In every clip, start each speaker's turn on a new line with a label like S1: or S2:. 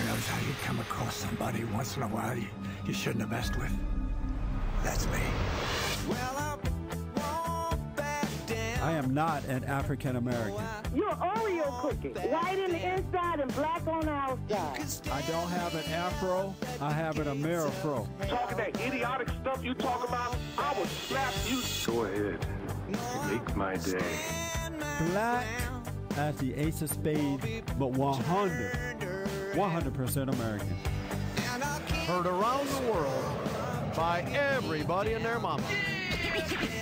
S1: Who knows how you come across somebody once in a while you, you shouldn't have messed with? That's me.
S2: Well, I am not an African American.
S3: You're Oreo cookie, white in the inside and black on the outside.
S2: I don't have an afro. I have an Amerifro.
S4: Talking that idiotic stuff you talk about, I will slap you.
S5: Go ahead. Make my day.
S2: Black as the ace of spades, but 100, 100% American.
S6: Heard around the world by everybody and their mama.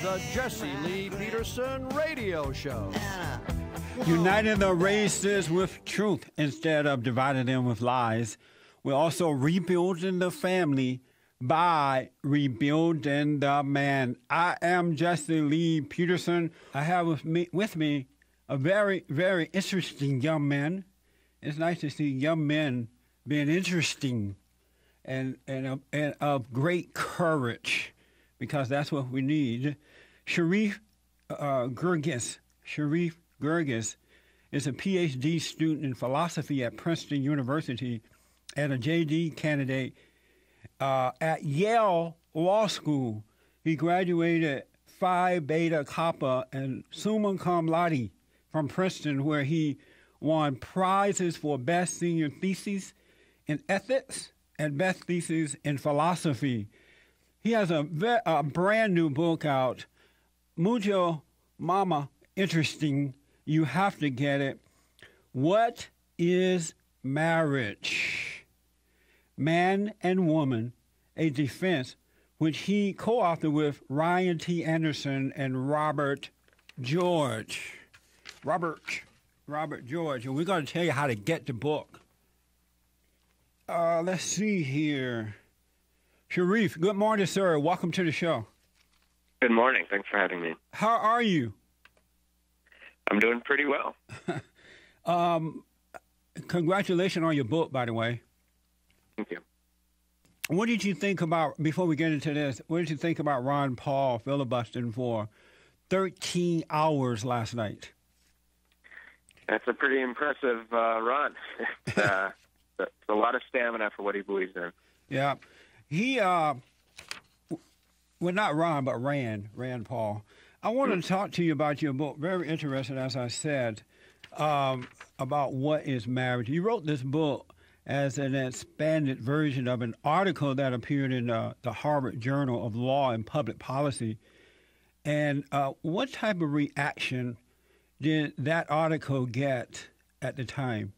S6: The Jesse Lee Peterson Radio Show.
S2: Uniting the races with truth instead of dividing them with lies. We're also rebuilding the family by rebuilding the man. I am Jesse Lee Peterson. I have with me, with me a very, very interesting young man. It's nice to see young men being interesting and, and, of- and of great courage because that's what we need. Sherif uh, Gergis, Sherif Gergis is a PhD student in philosophy at Princeton University and a JD candidate uh, at Yale Law School. He graduated Phi Beta Kappa and summa cum laude from Princeton, where he won prizes for best senior thesis in ethics and best thesis in philosophy. He has a, ve- a brand new book out, Mucho Mama Interesting. You have to get it. What is marriage? Man and Woman, a defense, which he co authored with Ryan T. Anderson and Robert George. Robert, Robert George. And we're going to tell you how to get the book. Uh, let's see here. Sherif, good morning, sir. Welcome to the show.
S7: Good morning. Thanks for having me.
S2: How are you?
S7: I'm doing pretty well.
S2: Um, congratulations on your book, by the way.
S7: Thank you.
S2: What did you think about, before we get into this, what did you think about Ron Paul filibustering for 13 hours last night?
S7: That's a pretty impressive uh, run. uh, it's a lot of stamina for what he believes in.
S2: Yeah. He, uh, well, not Ron, but Rand, Rand Paul. I wanted to talk to you about your book. Very interesting, as I said, um, about what is marriage. You wrote this book as an expanded version of an article that appeared in uh, the Harvard Journal of Law and Public Policy. And uh, what type of reaction did that article get at the time?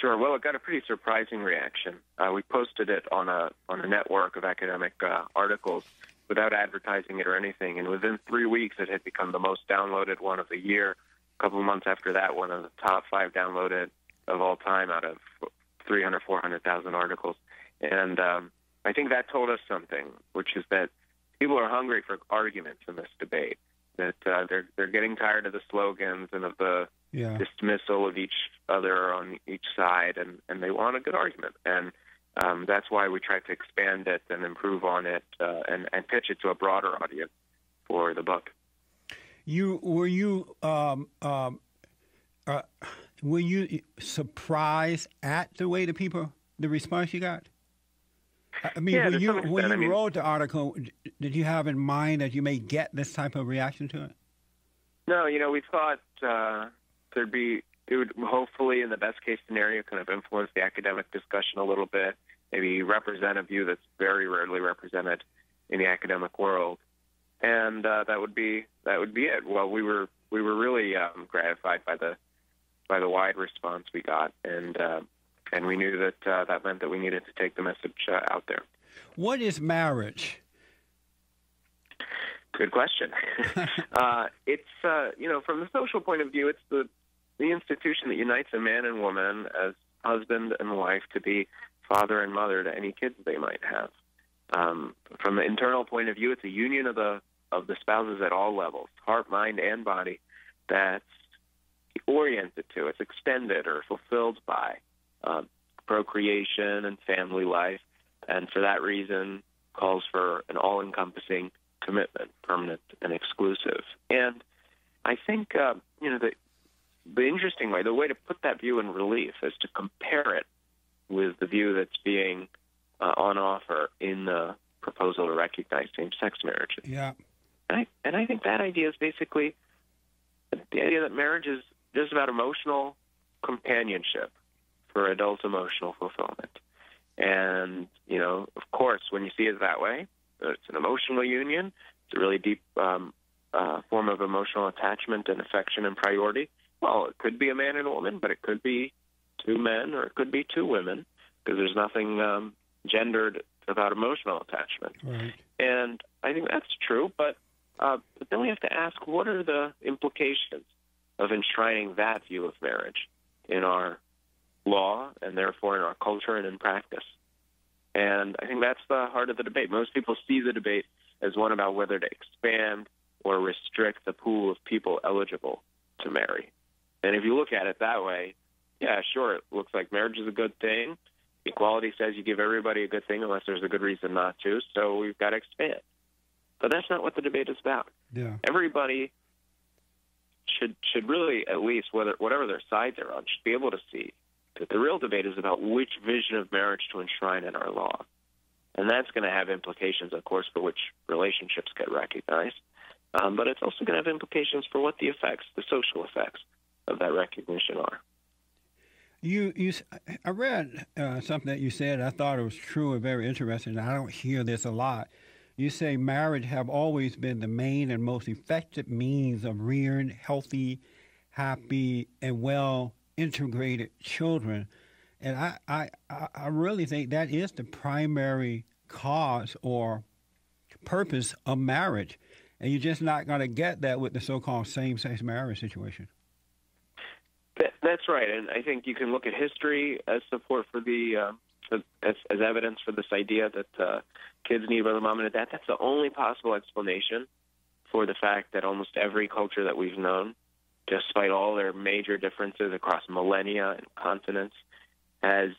S7: Sure. Well, it got a pretty surprising reaction. Uh, we posted it on a on a network of academic uh, articles without advertising it or anything, and within three weeks, it had become the most downloaded one of the year. A couple of months after that, one of the top five downloaded of all time out of 300, 400,000 articles. And um, I think that told us something, which is that people are hungry for arguments in this debate. That uh, they're they're getting tired of the slogans and of the
S2: Yeah.
S7: dismissal of each other on each side, and, and they want a good argument. And um, that's why we tried to expand it and improve on it uh, and, and pitch it to a broader audience for the book.
S2: You were you um, um, uh, were you surprised at the way the people the response you got? I mean,
S7: Yeah,
S2: when you
S7: some
S2: when you
S7: I mean-
S2: wrote the article, did you have in mind that you may get this type of reaction to it?
S7: No, you know, we thought uh, there'd be, it would hopefully, in the best case scenario, kind of influence the academic discussion a little bit, maybe represent a view that's very rarely represented in the academic world. And uh, that would be that would be it. Well, we were we were really um, gratified by the by the wide response we got, and uh, and we knew that uh, that meant that we needed to take the message uh, out there.
S2: What is marriage?
S7: Good question. uh, it's uh, you know from the social point of view, it's the the institution that unites a man and woman as husband and wife to be father and mother to any kids they might have. Um, from the internal point of view, it's a union of the of the spouses at all levels, heart, mind, and body, that's oriented to, it's extended or fulfilled by um, procreation and family life, and for that reason calls for an all-encompassing commitment, permanent and exclusive. And I think uh, you know the the interesting way, the way to put that view in relief is to compare it with the view that's being uh, on offer in the proposal to recognize same-sex marriages.
S2: Yeah.
S7: And I, and I think that idea is basically the idea that marriage is just about emotional companionship for adult emotional fulfillment. And, you know, of course, when you see it that way, it's an emotional union, it's a really deep um, uh, form of emotional attachment and affection and priority. Well, it could be a man and a woman, but it could be two men or it could be two women because there's nothing um, gendered about emotional attachment.
S2: Right.
S7: And I think that's true, but uh, but then we have to ask what are the implications of enshrining that view of marriage in our law and therefore in our culture and in practice. And I think that's the heart of the debate. Most people see the debate as one about whether to expand or restrict the pool of people eligible to marry. And if you look at it that way, yeah, sure, it looks like marriage is a good thing. Equality says you give everybody a good thing unless there's a good reason not to, so we've got to expand. But that's not what the debate is about.
S2: Yeah.
S7: Everybody should should really at least whether whatever their side they're on should be able to see that the real debate is about which vision of marriage to enshrine in our law. And that's going to have implications, of course, for which relationships get recognized. Um, but it's also going to have implications for what the effects, the social effects of that recognition are.
S2: You, you, I read uh, something that you said. I thought it was true and very interesting. I don't hear this a lot. You say marriage have always been the main and most effective means of rearing healthy, happy, and well integrated children. And I, I, I really think that is the primary cause or purpose of marriage. And you're just not going to get that with the so called same sex marriage situation.
S7: that's right. And I think you can look at history as support for the. Uh, as, as evidence for this idea that uh, kids need a mom and a dad. That's the only possible explanation for the fact that almost every culture that we've known despite all their major differences across millennia and continents, has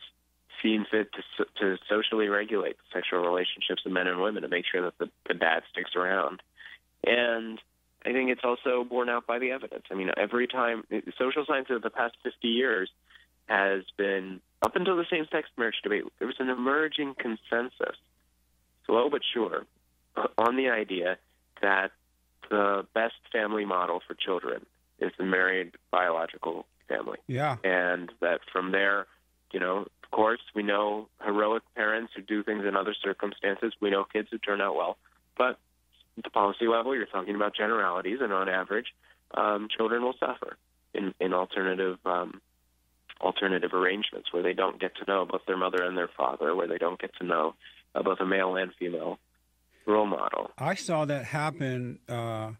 S7: seen fit to, to socially regulate sexual relationships of men and women to make sure that the, the dad sticks around. And I think it's also borne out by the evidence. I mean, every time social science of the past 50 years has been, up until the same sex marriage debate, there was an emerging consensus, slow but sure, on the idea that the best family model for children is the married biological family.
S2: Yeah.
S7: And that from there, you know, of course, we know heroic parents who do things in other circumstances. We know kids who turn out well. But at the policy level, you're talking about generalities, and on average, um, children will suffer in, in alternative um, alternative arrangements where they don't get to know both their mother and their father, where they don't get to know uh, both a male and female role model.
S2: I saw that happen. Uh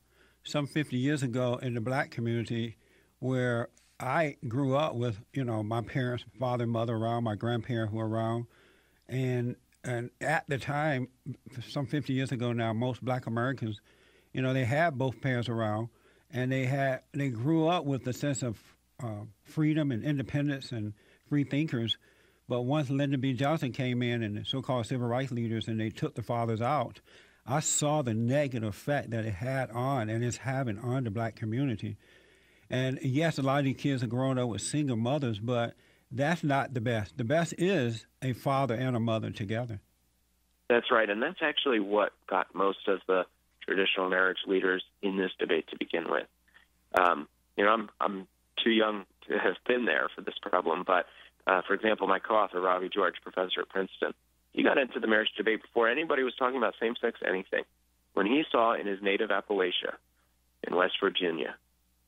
S2: some 50 years ago in the black community where I grew up with, you know, my parents, father, mother around, my grandparents were around. And and at the time, some 50 years ago now, most black Americans, you know, they had both parents around and they had they grew up with the sense of uh, freedom and independence and free thinkers. But once Lyndon B. Johnson came in and the so-called civil rights leaders and they took the fathers out, I saw the negative effect that it had on and is having on the black community. And yes, a lot of these kids are growing up with single mothers, but that's not the best. The best is a father and a mother together.
S7: That's right, and that's actually what got most of the traditional marriage leaders in this debate to begin with. Um, you know, I'm I'm too young to have been there for this problem, but uh, for example, my co-author Robby George, professor at Princeton, he got into the marriage debate before anybody was talking about same sex anything. When he saw in his native Appalachia, in West Virginia,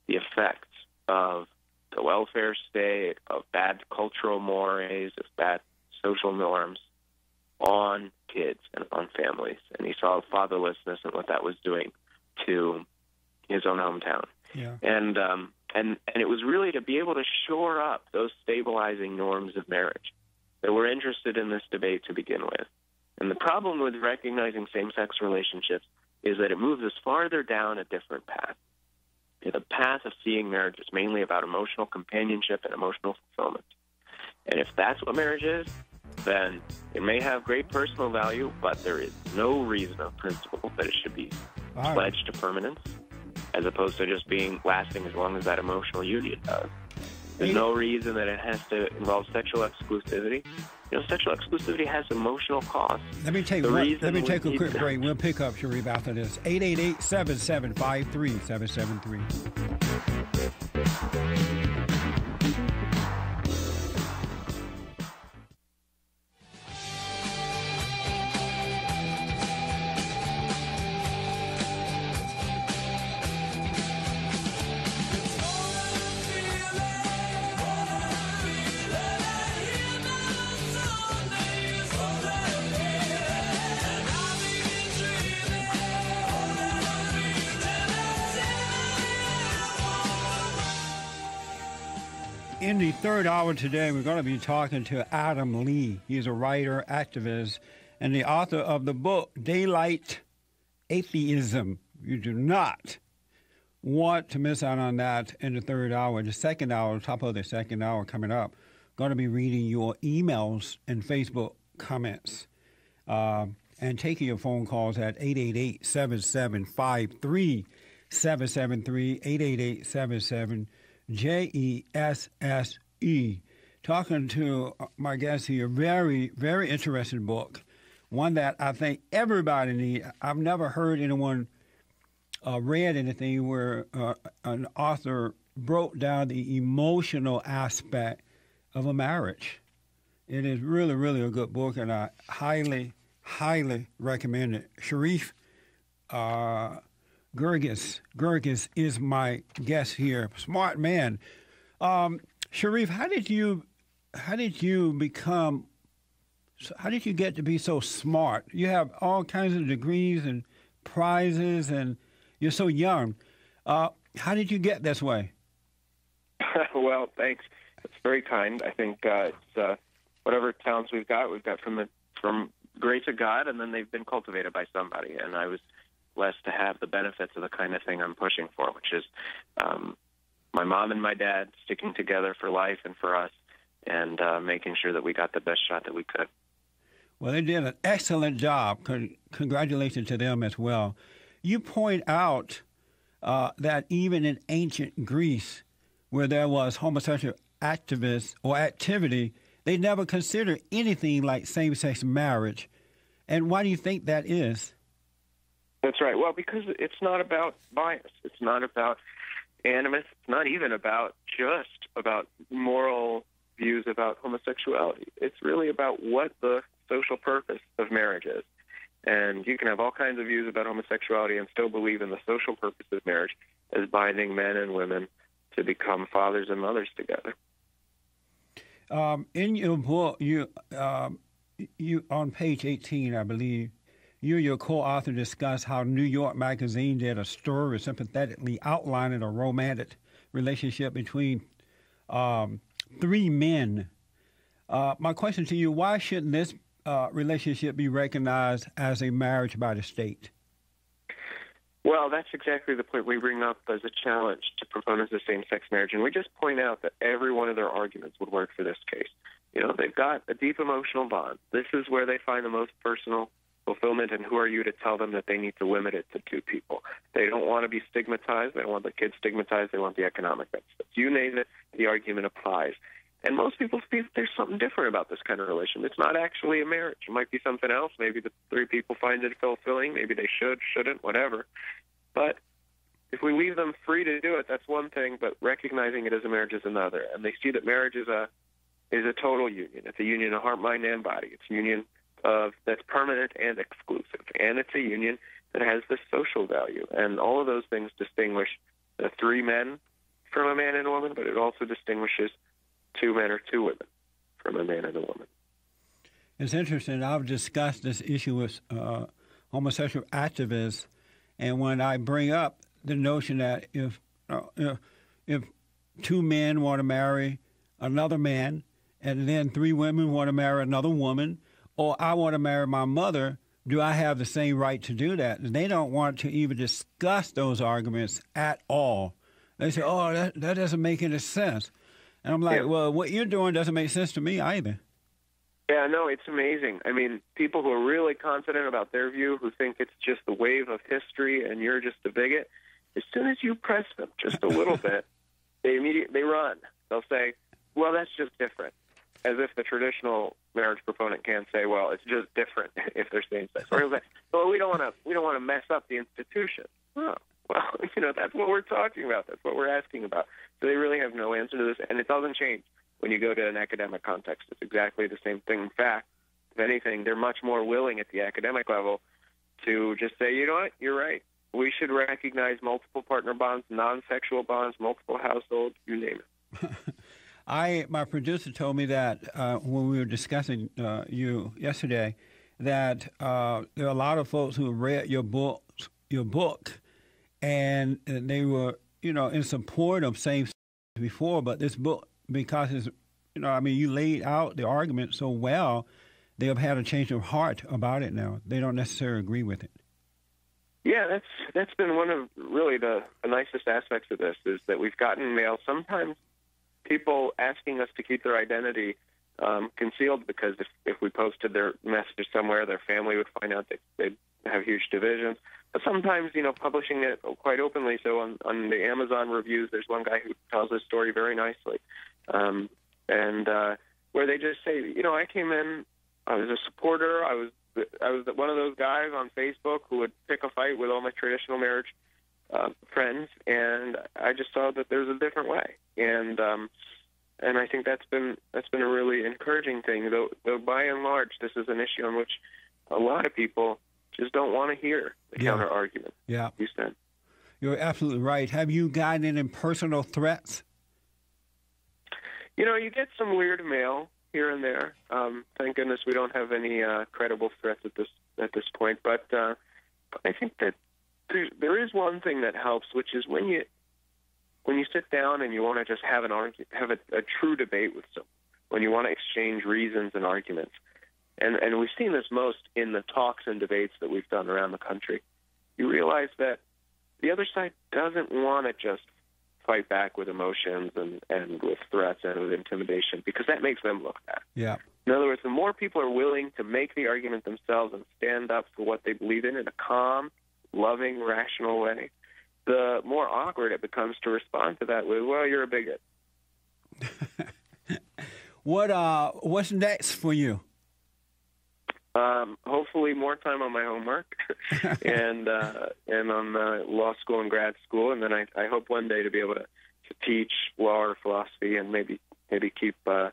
S7: the effects of the welfare state, of bad cultural mores, of bad social norms on kids and on families. And he saw fatherlessness and what that was doing to his own hometown.
S2: Yeah.
S7: And um, and and it was really to be able to shore up those stabilizing norms of marriage that were interested in this debate to begin with. And the problem with recognizing same sex relationships is that it moves us farther down a different path. The path of seeing marriage is mainly about emotional companionship and emotional fulfillment. And if that's what marriage is, then it may have great personal value, but there is no reason or principle that it should be
S2: Wow.
S7: pledged to permanence, as opposed to just being lasting as long as that emotional union does. There's no reason that it has to involve sexual exclusivity. You know, sexual exclusivity has emotional costs.
S2: Let me take one, let me take a quick break. We'll pick up Sherif after this. 888-775-3773. In the third hour today, we're going to be talking to Adam Lee. He's a writer, activist, and the author of the book Daylight Atheism. You do not want to miss out on that in the third hour. The second hour, top of the second hour coming up, going to be reading your emails and Facebook comments uh, and taking your phone calls at 888 7753 773 888 77 J E S S E. Talking to my guest here, very, very interesting book. One that I think everybody needs. I've never heard anyone uh, read anything where uh, an author broke down the emotional aspect of a marriage. It is really, really a good book, and I highly, highly recommend it. Sherif uh, Gergis, Gergis is my guest here. Smart man. Um, Sherif, how did you, how did you become, how did you get to be so smart? You have all kinds of degrees and prizes, and you're so young. Uh, how did you get this way?
S7: well, thanks. It's very kind. I think uh, it's uh, whatever talents we've got, we've got from the from grace of God, and then they've been cultivated by somebody. And I was blessed to have the benefits of the kind of thing I'm pushing for, which is um, my mom and my dad sticking together for life and for us, and uh, making sure that we got the best shot that we could.
S2: Well, they did an excellent job. Con- congratulations to them as well. You point out uh, that even in ancient Greece, where there was homosexual activists or activity, they never considered anything like same-sex marriage. And why do you think that is?
S7: That's right. Well, because it's not about bias. It's not about animus. It's not even about just about moral views about homosexuality. It's really about what the social purpose of marriage is. And you can have all kinds of views about homosexuality and still believe in the social purpose of marriage as binding men and women to become fathers and mothers together.
S2: Um, in your book, you um, you on page 18, I believe, you and your co-author discuss how New York Magazine did a story sympathetically outlining a romantic relationship between um, three men. Uh, my question to you: Why shouldn't this uh, relationship be recognized as a marriage by the state?
S7: Well, that's exactly the point we bring up as a challenge to proponents of same-sex marriage, and we just point out that every one of their arguments would work for this case. You know, they've got a deep emotional bond. This is where they find the most personal fulfillment, and who are you to tell them that they need to limit it to two people? They don't want to be stigmatized. They don't want the kids stigmatized. They want the economic benefits. You name it, the argument applies. And most people feel there's something different about this kind of relation. It's not actually a marriage. It might be something else. Maybe the three people find it fulfilling. Maybe they should, shouldn't, whatever. But if we leave them free to do it, that's one thing. But recognizing it as a marriage is another. And they see that marriage is a is a total union. It's a union of heart, mind, and body. It's union of that's permanent and exclusive, and it's a union that has this social value. And all of those things distinguish the three men from a man and a woman, but it also distinguishes two men or two women from a man and a woman.
S2: It's interesting. I've discussed this issue with uh, homosexual activists, and when I bring up the notion that if uh, if, if two men want to marry another man, and then three women want to marry another woman, or I want to marry my mother, do I have the same right to do that? And they don't want to even discuss those arguments at all. They say, "Oh, that that doesn't make any sense," and I'm like,
S7: Yeah.
S2: "Well, what you're doing doesn't make sense to me either."
S7: Yeah, no, it's amazing. I mean, people who are really confident about their view, who think it's just the wave of history and you're just a bigot, as soon as you press them just a little bit, they immediately they run. They'll say, "Well, that's just different," as if the traditional marriage proponent can't say, "Well, it's just different if they're same sex." Or he'll "Well, we don't want to we don't want to mess up the institution." Oh, well, you know that's what we're talking about. That's what we're asking about. So they really have no answer to this, and it doesn't change when you go to an academic context. It's exactly the same thing. In fact, if anything, they're much more willing at the academic level to just say, you know what, you're right. We should recognize multiple partner bonds, non-sexual bonds, multiple households, you name it.
S2: I my producer told me that uh, when we were discussing uh, you yesterday, that uh, there are a lot of folks who read your book, your book, and they were you know in support of same before, but this book because it's you know I mean you laid out the argument so well, they have had a change of heart about it now. They don't necessarily agree with it.
S7: Yeah, that's that's been one of really the, the nicest aspects of this is that we've gotten mail sometimes people asking us to keep their identity um, concealed because if, if we posted their message somewhere, their family would find out that they'd have huge divisions. But sometimes, you know, publishing it quite openly. So on, on the Amazon reviews, there's one guy who tells his story very nicely, um, and uh, where they just say, you know, I came in, I was a supporter, I was I was one of those guys on Facebook who would pick a fight with all my traditional marriage uh, friends, and I just saw that there's a different way, and um, and I think that's been that's been a really encouraging thing. Though, though by and large, this is an issue on which a lot of people just don't want to hear the
S2: Yeah.
S7: counter argument.
S2: Yeah,
S7: You said.
S2: you're absolutely right. Have you gotten any personal threats?
S7: You know, you get some weird mail here and there. Um, thank goodness we don't have any uh, credible threats at this at this point. But uh, I think that there, there is one thing that helps, which is when you when you sit down and you want to just have an argu- have a, a true debate with someone, when you want to exchange reasons and arguments, and and we've seen this most in the talks and debates that we've done around the country. You realize that the other side doesn't want to just fight back with emotions and, and with threats and with intimidation because that makes them look bad.
S2: Yeah,
S7: In other words, the more people are willing to make the argument themselves and stand up for what they believe in in a calm, loving, rational way, the more awkward it becomes to respond to that with, well, you're a bigot.
S2: What uh, what's next for you?
S7: Um, hopefully, more time on my homework and uh, and on uh, law school and grad school, and then I, I hope one day to be able to, to teach law or philosophy, and maybe maybe keep uh,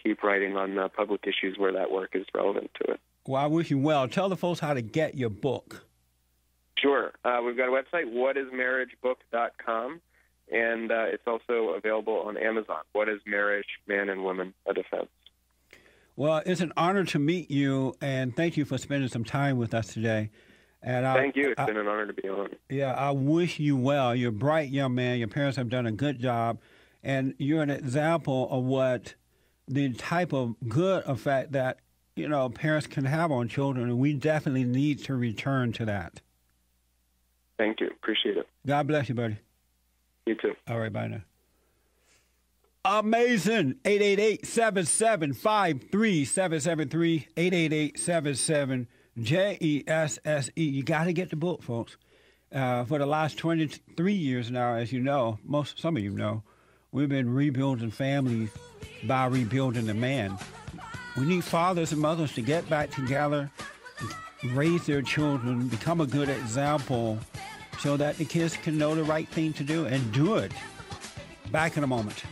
S7: keep writing on uh, public issues where that work is relevant to it.
S2: Well, I wish you well. Tell the folks how to get your book.
S7: Sure, uh, we've got a website, whatismarriagebook.com, and uh, it's also available on Amazon. What is marriage, man and woman, a defense?
S2: Well, it's an honor to meet you, and thank you for spending some time with us today. And I,
S7: Thank you. It's
S2: I-
S7: been an honor to be on.
S2: Yeah, I wish you well. You're a bright young man. Your parents have done a good job, and you're an example of what the type of good effect that you know parents can have on children, and we definitely need to return to that.
S7: Thank you. Appreciate it.
S2: God bless you, buddy.
S7: You too.
S2: All right, bye now. Amazing. 888-7753-7773. 888-77-J-E-S-S-E. You got to get the book, folks. Uh, for the last 23 years now, as you know, most some of you know, we've been rebuilding families by rebuilding the man. We need fathers and mothers to get back together, raise their children, become a good example so that the kids can know the right thing to do and do it. Back in a moment.